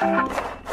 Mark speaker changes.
Speaker 1: Thank you.